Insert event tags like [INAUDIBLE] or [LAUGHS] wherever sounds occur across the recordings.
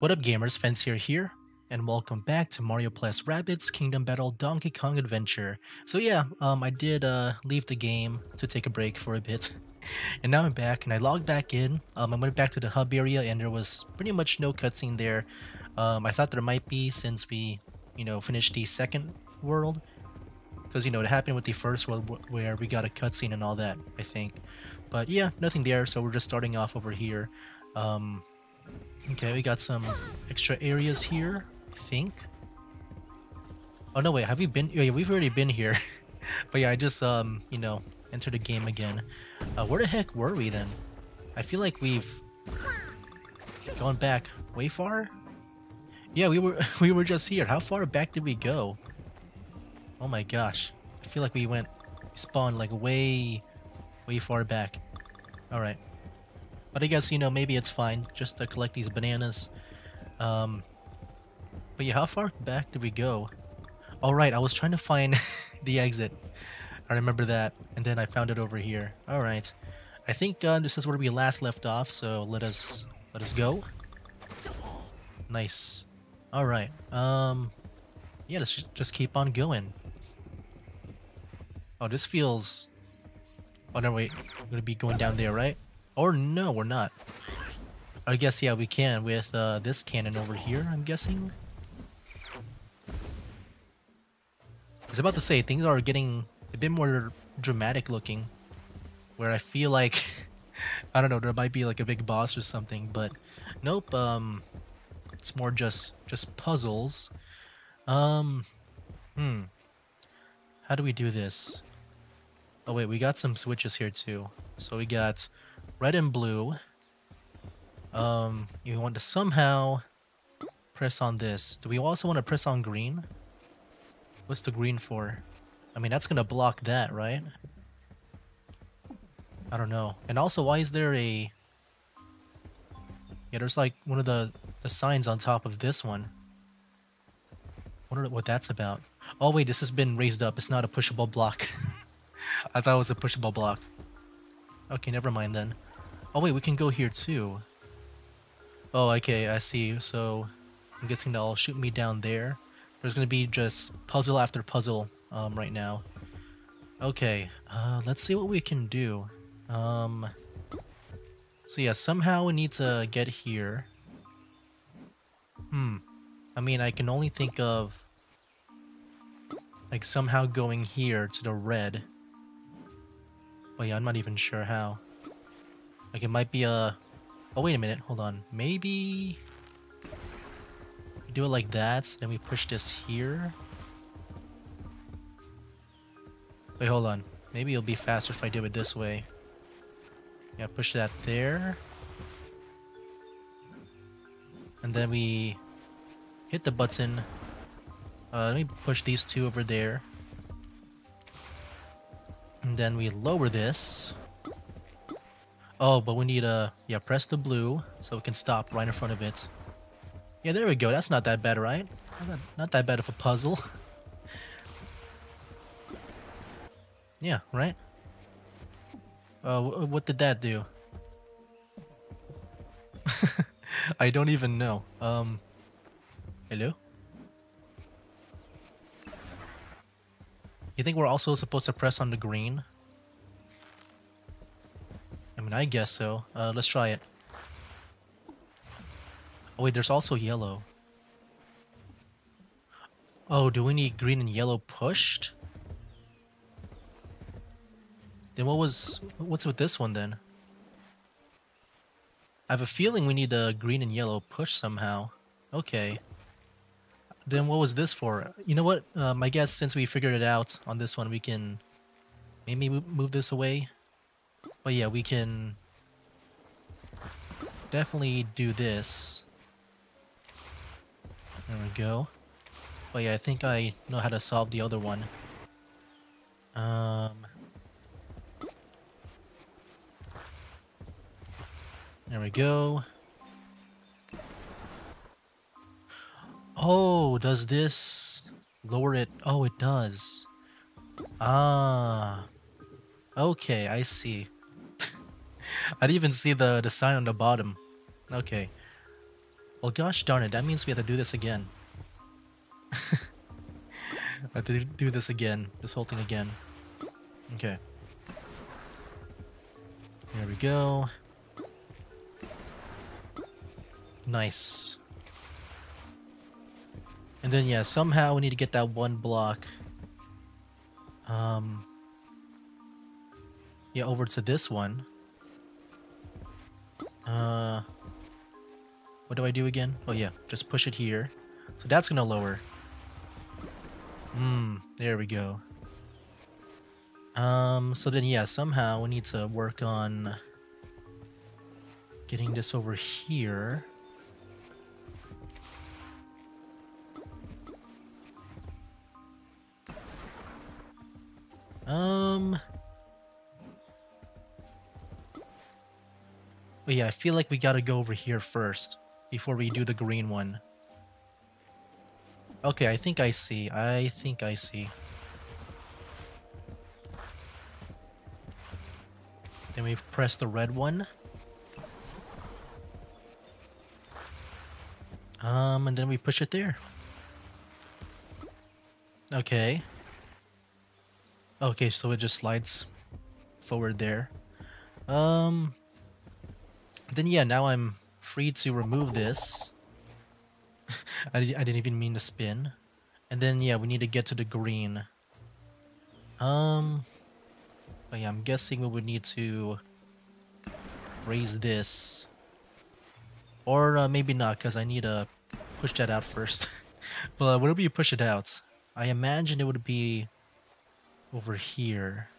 What up gamers, Fentyr here, and welcome back to Mario Plus Rabbids Kingdom Battle Donkey Kong Adventure. So yeah, um, I did uh, leave the game to take a break for a bit, [LAUGHS] and now I'm back, and I logged back in. Um, I went back to the hub area, and there was pretty much no cutscene there. Um, I thought there might be since we, you know, finished the second world, because you know it happened with the first world where we got a cutscene and all that, I think. But yeah, nothing there, so we're just starting off over here. Um, Okay, we got some extra areas here, I think. Oh no, wait, have we been? Yeah, we've already been here. [LAUGHS] but yeah, I just, um, you know, entered the game again. Uh, where the heck were we then? I feel like we've gone back way far. Yeah, we were [LAUGHS] we were just here. How far back did we go? Oh my gosh. I feel like we went spawned like way way far back. Alright. But I guess, you know, maybe it's fine just to collect these bananas. Um, but yeah, how far back did we go? Alright, I was trying to find [LAUGHS] the exit. I remember that. And then I found it over here. Alright. I think uh, this is where we last left off, so let us let us go. Nice. Alright. Um, yeah, let's just keep on going. Oh, this feels... Oh, no, wait. We're gonna be going down there, right? Or no, we're not. I guess, yeah, we can with uh, this cannon over here, I'm guessing. I was about to say, things are getting a bit more dramatic looking. Where I feel like, [LAUGHS] I don't know, there might be like a big boss or something, but nope, um, it's more just, just puzzles. Um, hmm. How do we do this? Oh wait, we got some switches here too. So we got red and blue. Um, you want to somehow press on this. Do we also want to press on green? What's the green for? I mean, that's gonna block that, right? I don't know. And also, why is there a... Yeah, there's like one of the, the signs on top of this one. Wonder what that's about. Oh wait, this has been raised up. It's not a pushable block. [LAUGHS] I thought it was a pushable block. Okay, never mind then. Oh wait, we can go here too. Oh, okay, I see. So, I'm guessing they'll shoot me down there. There's gonna be just puzzle after puzzle um, right now. Okay, uh, let's see what we can do. Um, so yeah, somehow we need to get here. Hmm. I mean, I can only think of like somehow going here to the red. But yeah, I'm not even sure how. Like it might be a... Oh, wait a minute. Hold on. Maybe... We do it like that, then we push this here. Wait, hold on. Maybe it'll be faster if I do it this way. Yeah, push that there. And then we hit the button. Uh, let me push these two over there. And then we lower this. Oh, but we need a... Yeah, press the blue so we can stop right in front of it. Yeah, there we go. That's not that bad, right? Not that, not that bad of a puzzle. [LAUGHS] yeah, right? Uh, what did that do? [LAUGHS] I don't even know. Um, hello? You think we're also supposed to press on the green? I guess so. Uh, let's try it. Oh wait, there's also yellow. Oh, do we need green and yellow pushed? Then what was... What's with this one then? I have a feeling we need the green and yellow push somehow. Okay. Then what was this for? You know what? Um, I guess since we figured it out on this one, we can maybe move this away. But yeah, we can definitely do this. There we go. But yeah, I think I know how to solve the other one. Um... There we go. Oh, does this lower it? Oh, it does. Ah. Okay, I see. [LAUGHS] I didn't even see the, the sign on the bottom. Okay. Well, gosh darn it, that means we have to do this again. [LAUGHS] I have to do this again. This whole thing again. Okay. There we go. Nice. And then yeah, somehow we need to get that one block. Um Yeah, over to this one. Uh what do I do again? Oh yeah, just push it here. So that's gonna lower. Hmm, there we go. Um, so then yeah, somehow we need to work on getting this over here. Um... But yeah, I feel like we gotta go over here first before we do the green one. Okay, I think I see. I think I see. Then we press the red one. Um, and then we push it there. Okay. Okay, so it just slides forward there. Um, then yeah, now I'm free to remove this. [LAUGHS] I, I didn't even mean to spin. And then yeah, we need to get to the green. Um, but yeah, I'm guessing we would need to raise this. Or uh, maybe not, because I need to push that out first. [LAUGHS] well, uh, you push it out, I imagine it would be over here.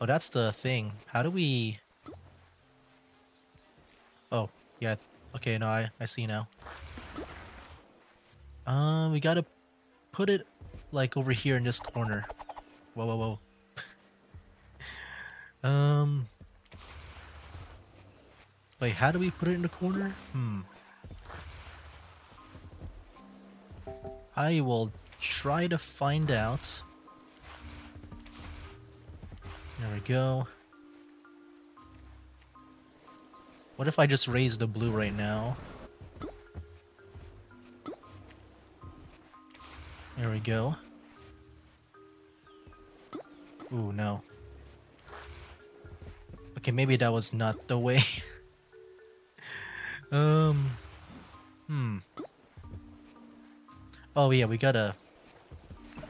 Oh, that's the thing. How do we... Oh, yeah. Okay, no, I, I see now. Um, we gotta put it, like, over here in this corner. Whoa, whoa, whoa. [LAUGHS] um... Wait, how do we put it in the corner? Hmm. I will try to find out. There we go. What if I just raise the blue right now? There we go. Ooh, no. Okay, maybe that was not the way. [LAUGHS] um... Hmm. Oh yeah, we gotta... Yeah,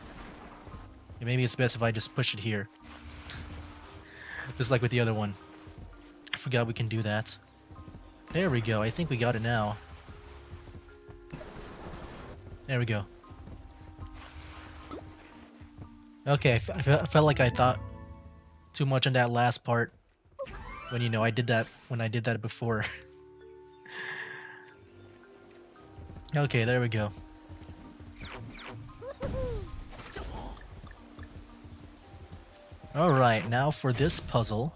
maybe it's best if I just push it here. just like with the other one. I forgot we can do that. There we go, I think we got it now. There we go. Okay, I, felt like I thought too much on that last part. When, you know, I did that when I did that before. [LAUGHS] okay, there we go. Alright, now for this puzzle.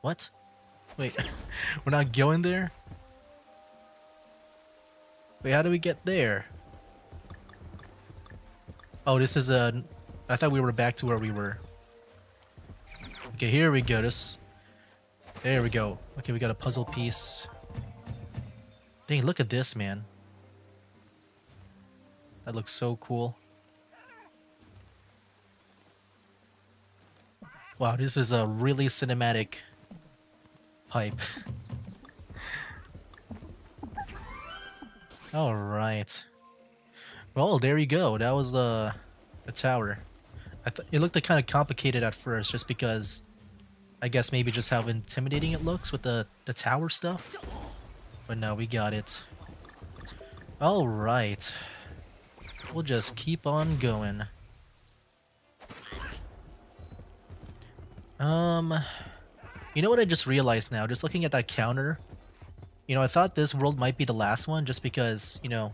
What? Wait, [LAUGHS] we're not going there? Wait, how do we get there? Oh, this is a... I thought we were back to where we were. Okay, here we go. This... There we go. Okay, we got a puzzle piece. Dang, look at this, man. That looks so cool. Wow, this is a really cinematic pipe. [LAUGHS] Alright. Well, there you go. That was uh, a tower. it looked kind of complicated at first just because I guess maybe just how intimidating it looks with the, the tower stuff. But no, we got it. Alright. We'll just keep on going. Um, you know what I just realized now, just looking at that counter, you know, I thought this world might be the last one just because, you know,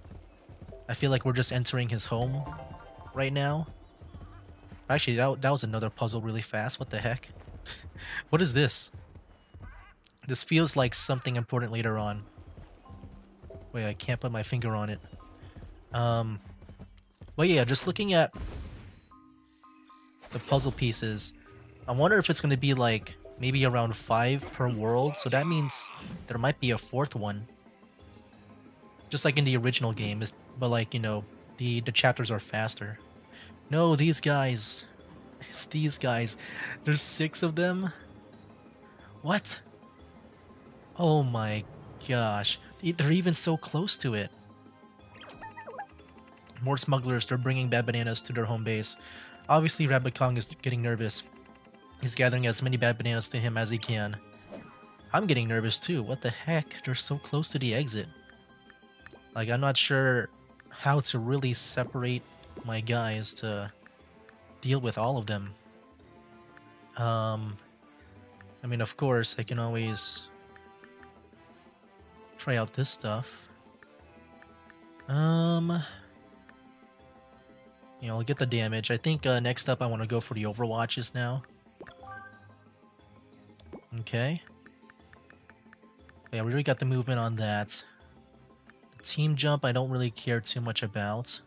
I feel like we're just entering his home right now. Actually, that, that was another puzzle really fast. What the heck? [LAUGHS] what is this? This feels like something important later on. Wait, I can't put my finger on it. Um, but yeah, just looking at the puzzle pieces, I wonder if it's going to be like maybe around 5 per world, so that means there might be a fourth one. just like in the original game, but like you know, the the chapters are faster. No, these guys, [LAUGHS] it's these guys. There's six of them. What? Oh my gosh, they're even so close to it. More smugglers, they're bringing bad bananas to their home base. Obviously, Rabbid Kong is getting nervous. He's gathering as many bad bananas to him as he can. I'm getting nervous too. What the heck? They're so close to the exit. Like, I'm not sure how to really separate my guys to deal with all of them. Um, I mean, of course, I can always try out this stuff. Um, you know, I'll get the damage. I think uh, next up I want to go for the overwatches now. Okay. Yeah, we already got the movement on that. Team jump I don't really care too much about.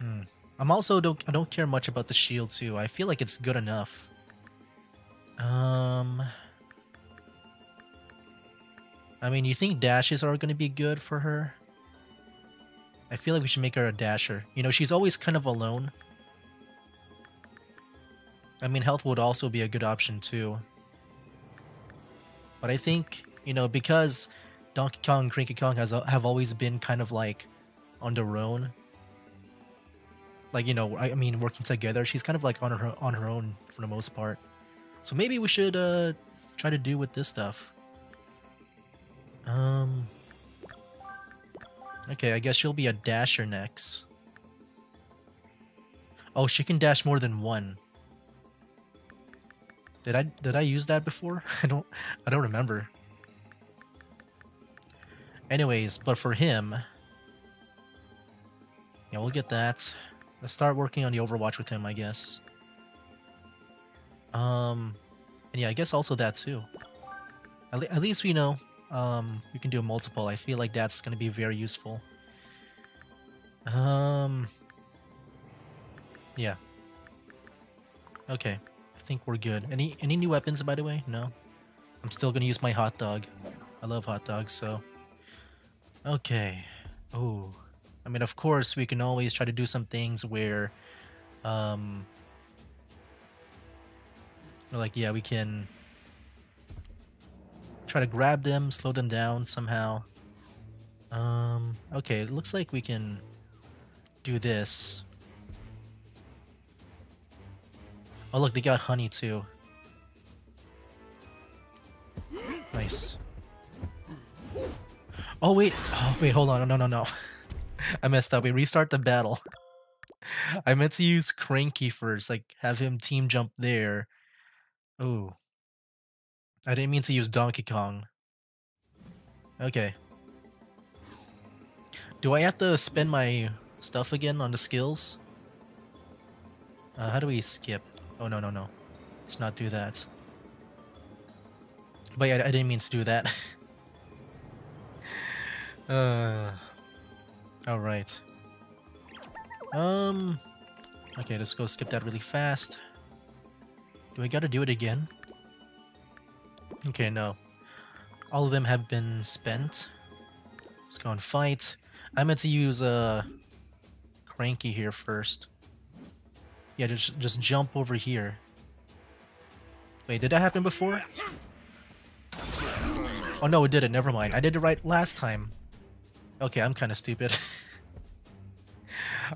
Hmm. I'm also don't I don't care much about the shield too. I feel like it's good enough. Um I mean, you think dashes are going to be good for her? I feel like we should make her a dasher. You know, she's always kind of alone. I mean, health would also be a good option too. But I think, you know, because Donkey Kong and Cranky Kong has have always been kind of like on their own. Like, you know, I mean, working together, she's kind of like on her on her own for the most part. So maybe we should uh try to do with this stuff. Um Okay, I guess she'll be a dasher next. Oh, she can dash more than one. Did I did I use that before? [LAUGHS] I don't I don't remember. Anyways, but for him, yeah, we'll get that. Let's start working on the Overwatch with him, I guess. Um, and yeah, I guess also that too. At, le at least we know um, we can do multiple. I feel like that's going to be very useful. Um, yeah. Okay, think we're good. Any any new weapons, by the way? No. I'm still to use my hot dog. I love hot dogs, so... Okay. Oh. I mean, of course, we can always try to do some things where... Um... Like, yeah, we can Try to grab them, slow them down somehow. Um, okay, it looks like we can do this. Oh look, they got honey too. Nice. Oh wait, oh wait, hold on, no, no, no. [LAUGHS] I messed up, we restart the battle. [LAUGHS] I meant to use Cranky first, like have him team jump there. Oh. I didn't mean to use Donkey Kong. Okay. Do I have to spend my stuff again on the skills? Uh, how do we skip? Oh, no, no, no. Let's not do that. But yeah, I didn't mean to do that. [LAUGHS] uh, Alright. Um... Okay, let's go skip that really fast. Do I gotta do it again? Okay, no. All of them have been spent. Let's go and fight. I meant to use uh, cranky here first. Yeah, just just jump over here. Wait, did that happen before? Oh no, it didn't. Never mind. I did it right last time. Okay, I'm kind of stupid. [LAUGHS]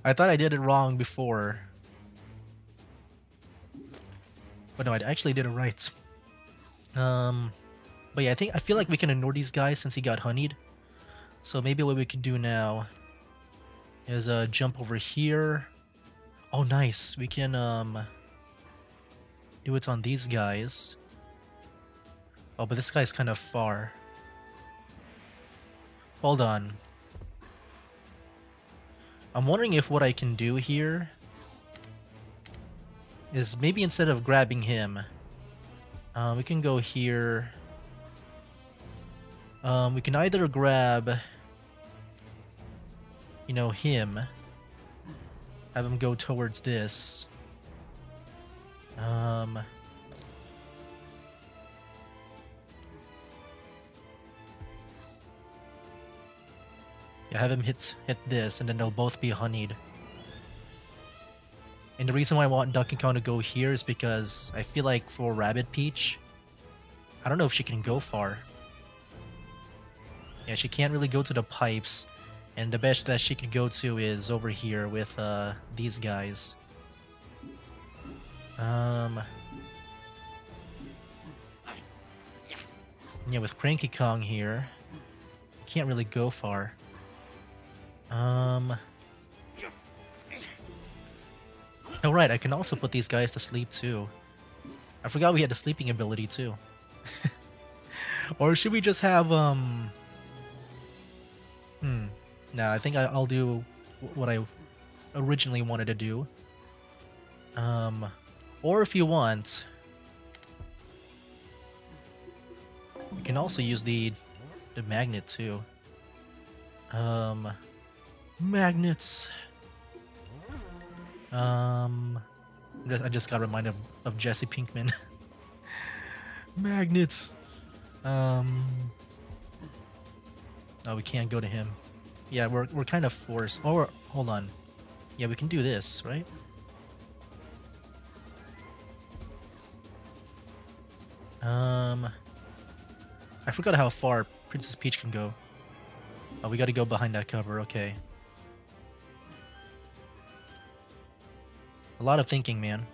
I thought I did it wrong before. But no, I actually did it right. Um, but yeah, I think I feel like we can ignore these guys since he got honeyed. So maybe what we can do now is uh, jump over here. Oh, nice. We can um do it on these guys. Oh, but this guy's kind of far. Hold on. I'm wondering if what I can do here is maybe instead of grabbing him, uh, we can go here. Um, we can either grab, you know, him. Have him go towards this. Um... Yeah, have him hit hit this, and then they'll both be honeyed. And the reason why I want Donkey Kong to go here is because I feel like for Rabbid Peach, I don't know if she can go far. Yeah, she can't really go to the pipes, and the best that she can go to is over here with uh, these guys. Um, yeah, with Cranky Kong here, can't really go far. Um. Oh right, I can also put these guys to sleep too. I forgot we had the sleeping ability too. [LAUGHS] or should we just have um? No, I think I, I'll do what I originally wanted to do. Um, or if you want, you can also use the the magnet too. Um, magnets. Um, I just got reminded of, of Jesse Pinkman. [LAUGHS] magnets. Um. Oh, we can't go to him. Yeah, we're we're kind of forced. Or hold on. Yeah, we can do this, right? Um, I forgot how far Princess Peach can go. Oh, we gotta go behind that cover, okay. A lot of thinking, man.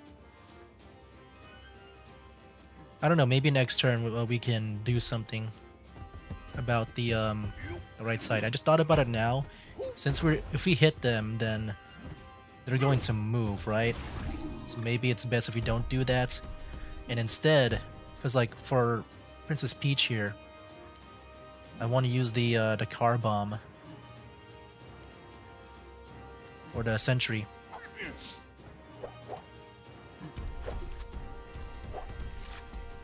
I don't know, maybe next turn uh, we can do something about the, um, the right side. I just thought about it now. Since we're, if we hit them, then they're going to move, right? So maybe it's best if we don't do that. And instead, because like for Princess Peach here, I want to use the uh, the car bomb or the sentry.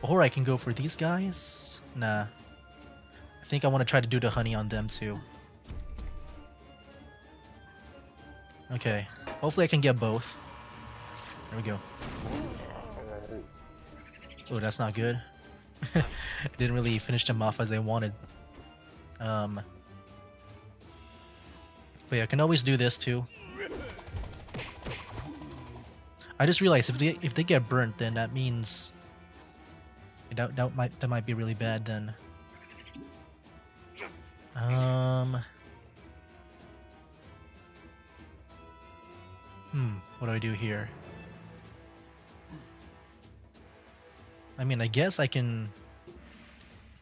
Or I can go for these guys. Nah, think I want to try to do the honey on them too. Okay, hopefully I can get both. There we go. Oh, that's not good. [LAUGHS] Didn't really finish them off as I wanted. Um, but yeah, I can always do this too. I just realized if they if they get burnt, then that means that that might that might be really bad then. Um. Hmm. What do I do here? I mean, I guess I can.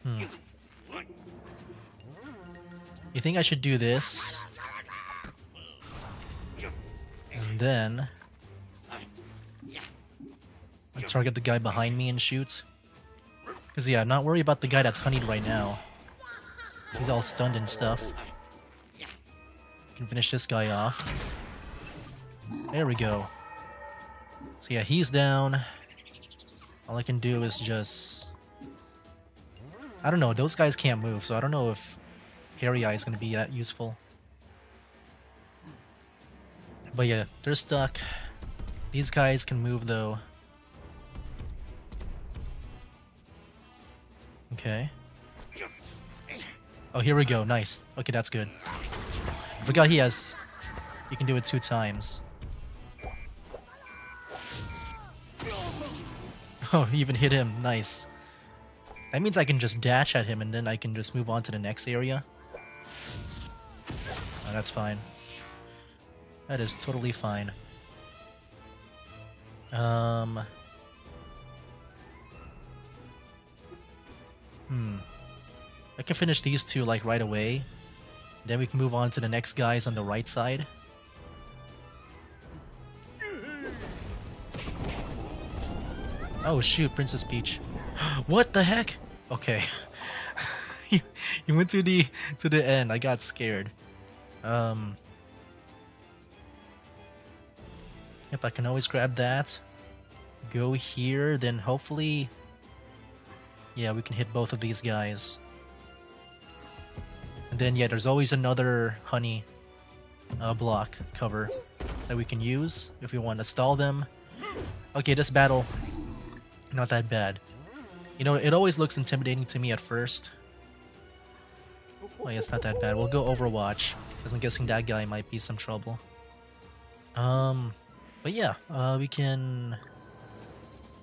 Hmm. You think I should do this? And then... I target the guy behind me and shoot. Because yeah, not worried about the guy that's honeyed right now. He's all stunned and stuff. Can finish this guy off. There we go. So yeah, he's down. All I can do is just... I don't know, those guys can't move, so I don't know if Hairy Eye is going to be that useful. But yeah, they're stuck. These guys can move though. Oh, here we go. Nice. Okay, that's good. I forgot he has... He can do it two times. [LAUGHS] Oh, he even hit him. Nice. That means I can just dash at him and then I can just move on to the next area. Oh, that's fine. That is totally fine. Um... Hmm. I can finish these two, like, right away. Then we can move on to the next guys on the right side. Oh shoot, Princess Peach. [GASPS] what the heck? Okay. [LAUGHS] you went to the to the end. I got scared. Um. Yep, I can always grab that. Go here, then hopefully... Yeah, we can hit both of these guys. Then, yeah, there's always another honey uh, block cover that we can use if we want to stall them. Okay, this battle, not that bad. You know, it always looks intimidating to me at first. Oh yeah, it's not that bad. We'll go Overwatch, because I'm guessing that guy might be some trouble. Um, but yeah, uh, we can,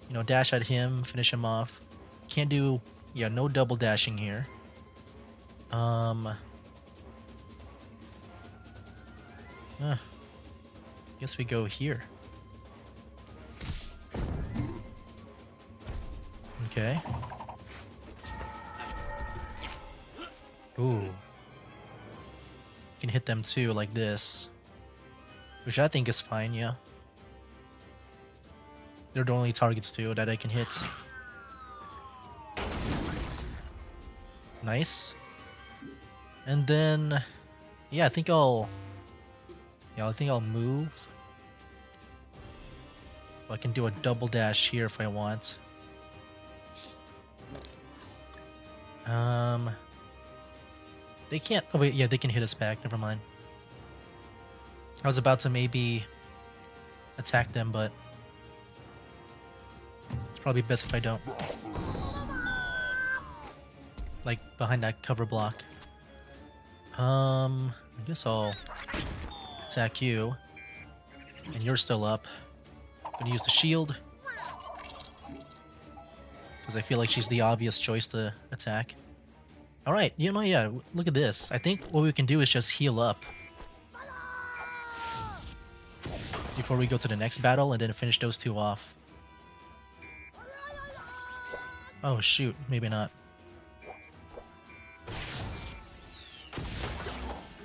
you know, dash at him, finish him off. Can't do, yeah, no double dashing here. Um, uh, guess we go here. Okay. Ooh. You can hit them too, like this. Which I think is fine, yeah. They're the only targets too that I can hit. Nice. And then... Yeah, I think I'll... Yeah, I think I'll move. I can do a double dash here if I want. Um... They can't... Oh wait, yeah, they can hit us back. Never mind. I was about to maybe attack them, but it's probably best if I don't. Like, behind that cover block. Um, I guess I'll attack you. And you're still up. Gonna use the shield. Because I feel like she's the obvious choice to attack. Alright, you know, yeah, look at this. I think what we can do is just heal up. Before we go to the next battle and then finish those two off. Oh shoot, maybe not.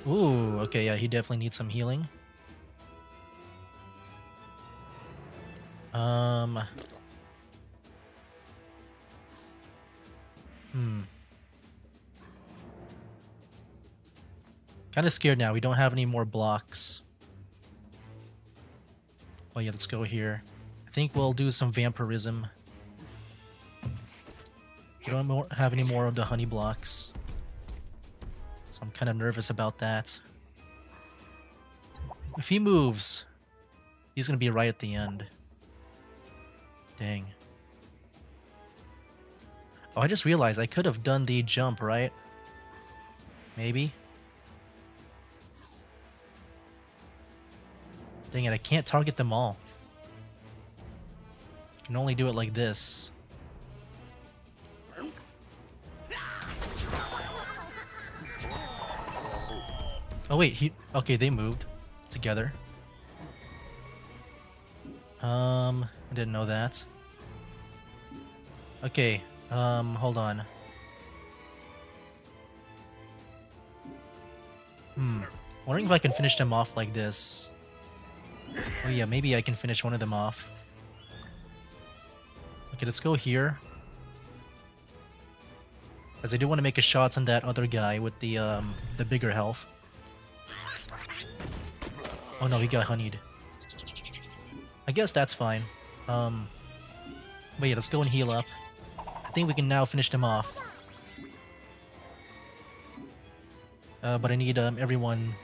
Ooh, okay, yeah, he definitely needs some healing. Um... Hmm. Kind of scared now. We don't have any more blocks. Well, yeah, let's go here. I think we'll do some vampirism. We don't have any more of the honey blocks. So I'm kind of nervous about that. If he moves, he's going to be right at the end. Dang. Oh, I just realized I could have done the jump, right? Maybe? Dang it, I can't target them all. I can only do it like this. Oh wait, he okay, they moved together. Um, I didn't know that. Okay, um, hold on. Hmm. Wondering if I can finish them off like this. Oh yeah, maybe I can finish one of them off. Okay, let's go here. Because I do want to make a shot on that other guy with the um, the bigger health. Oh no, he got honeyed. I guess that's fine. Um, but yeah, let's go and heal up. I think we can now finish them off. Uh, but I need um, everyone...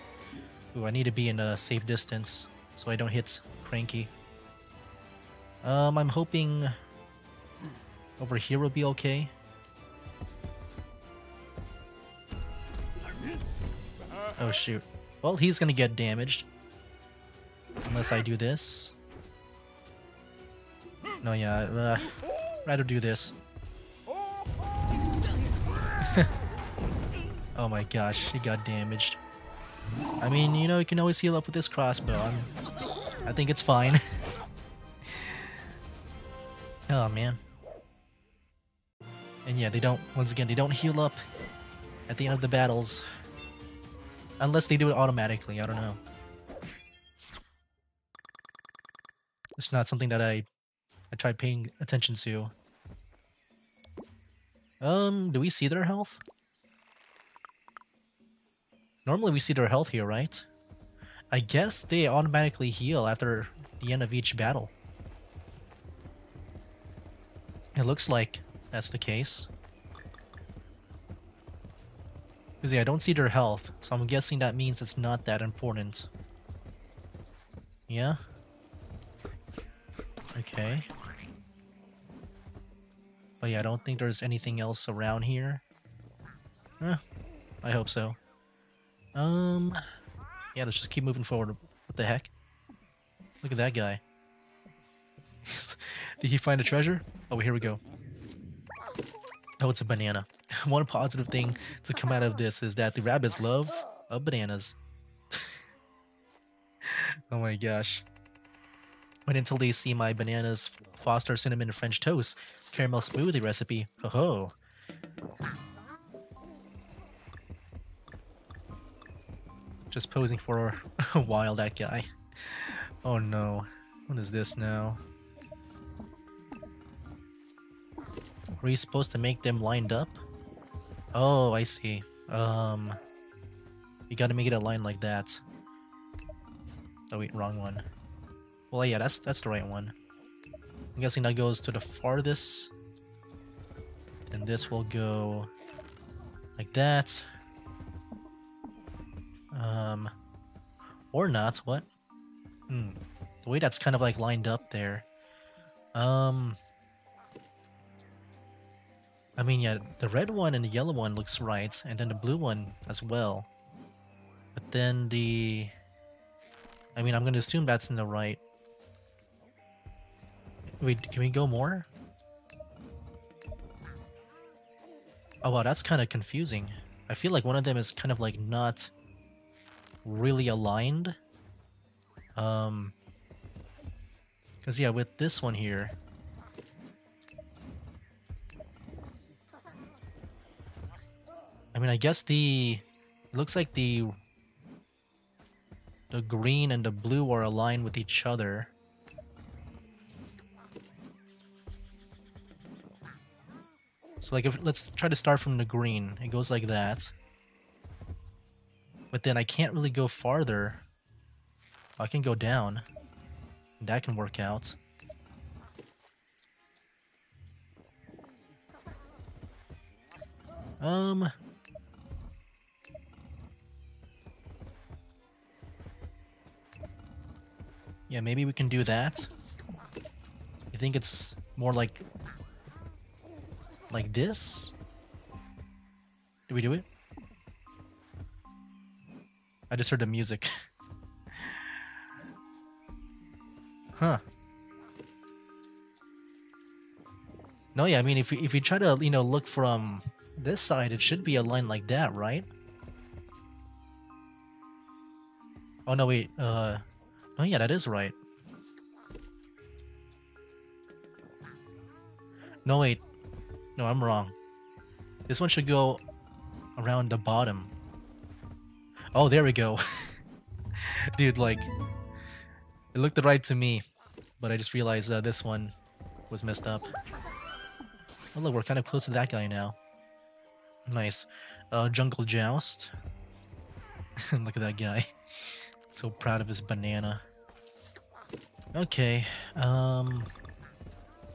Ooh, I need to be in a safe distance so I don't hit Cranky. Um, I'm hoping over here will be okay. Oh shoot. Well, he's gonna get damaged. Unless I do this. No, yeah, uh, rather do this. [LAUGHS] oh my gosh, he got damaged. I mean, you know, you can always heal up with this crossbow. I'm, I think it's fine. [LAUGHS] oh, man. And yeah, they don't, once again, they don't heal up at the end of the battles. Unless they do it automatically, I don't know. It's not something that I I tried paying attention to. Um, do we see their health? Normally we see their health here, right? I guess they automatically heal after the end of each battle. It looks like that's the case. Because yeah, I don't see their health, so I'm guessing that means it's not that important. Yeah? Okay. But yeah, I don't think there's anything else around here. Huh. I hope so. Um, yeah, let's just keep moving forward. What the heck? Look at that guy. [LAUGHS] Did he find a treasure? Oh, here we go. Oh, it's a banana. [LAUGHS] One positive thing to come out of this is that the Rabbids love uh, bananas. [LAUGHS] oh my gosh. Wait until they see my bananas Foster cinnamon French toast caramel smoothie recipe. Oh ho. Just posing for a [LAUGHS] while, that guy. Oh no. What is this now? Were you supposed to make them lined up? Oh, I see. Um, you gotta make it a line like that. Oh wait, wrong one. Well, yeah, that's that's the right one. I'm guessing that goes to the farthest. And this will go like that. Um, or not. What? Hmm. The way that's kind of like lined up there. Um, I mean, yeah, the red one and the yellow one looks right, and then the blue one as well. But then the... I mean, I'm going to assume that's in the right. Wait, can we go more? Oh wow, that's kind of confusing. I feel like one of them is kind of like not really aligned. Um, because yeah, with this one here, I mean, I guess the... looks like the... The green and the blue are aligned with each other. So like, if let's try to start from the green. It goes like that. But then I can't really go farther. I can go down. That can work out. Um, Yeah, maybe we can do that. You think it's more like... Like this? Do we do it? I just heard the music. [LAUGHS] huh. No, yeah, I mean, if if we try to, you know, look from this side, it should be a line like that, right? Oh, no, wait, uh... Oh yeah, that is right. No, wait. No, I'm wrong. This one should go around the bottom. Oh, there we go. [LAUGHS] Dude, like, it looked right to me, but I just realized that this one was messed up. Oh look, we're kind of close to that guy now. Nice. Uh, Jungle Joust. [LAUGHS] look at that guy. [LAUGHS] So proud of his banana. Okay, um...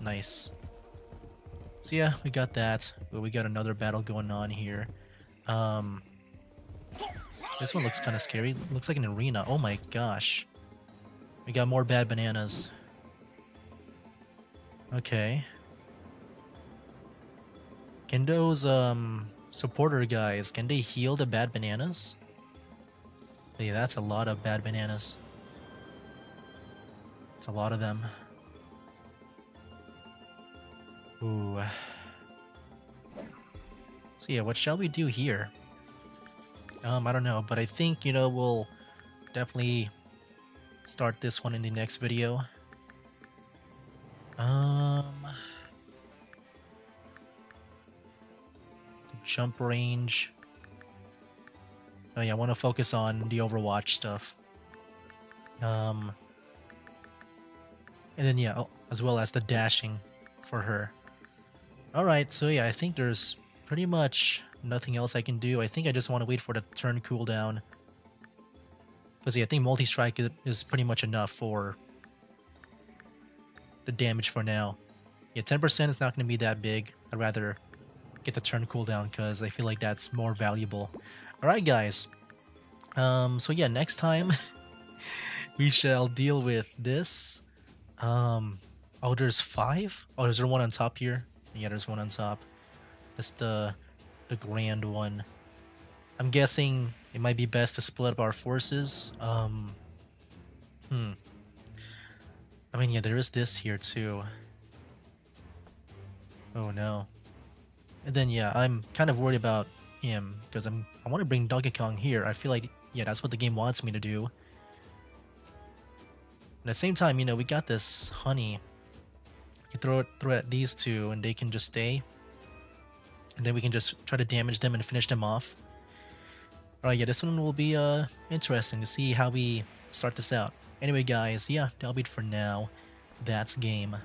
Nice. So yeah, we got that. But we got another battle going on here. Um... This one looks kind of scary. Looks like an arena. Oh my gosh. We got more bad bananas. Okay. Can those, um, supporter guys, can they heal the bad bananas? Hey, that's a lot of bad bananas. It's a lot of them. Ooh. So yeah, what shall we do here? Um, I don't know, but I think, you know, we'll definitely start this one in the next video. Um... Jump range. Oh yeah, I want to focus on the Overwatch stuff. Um, and then, yeah, oh, as well as the dashing for her. Alright, so yeah, I think there's pretty much nothing else I can do. I think I just want to wait for the turn cooldown. Because yeah, I think multi-strike is pretty much enough for the damage for now. Yeah, 10% is not going to be that big. I'd rather get the turn cooldown because I feel like that's more valuable. Alright guys, um, so yeah, next time [LAUGHS] we shall deal with this um, oh, there's five? Oh, is there one on top here? Yeah, there's one on top. That's the the grand one. I'm guessing it might be best to split up our forces. Um, hmm. I mean, yeah, there is this here too. Oh no. And then yeah, I'm kind of worried about him because I'm I want to bring Donkey Kong here. I feel like yeah, that's what the game wants me to do. at the same time, you know, we got this honey. Throw it throw at these two and they can just stay. And then we can just try to damage them and finish them off. Alright, yeah, this one will be uh interesting to see how we start this out. Anyway guys, yeah, that'll be it for now. That's game.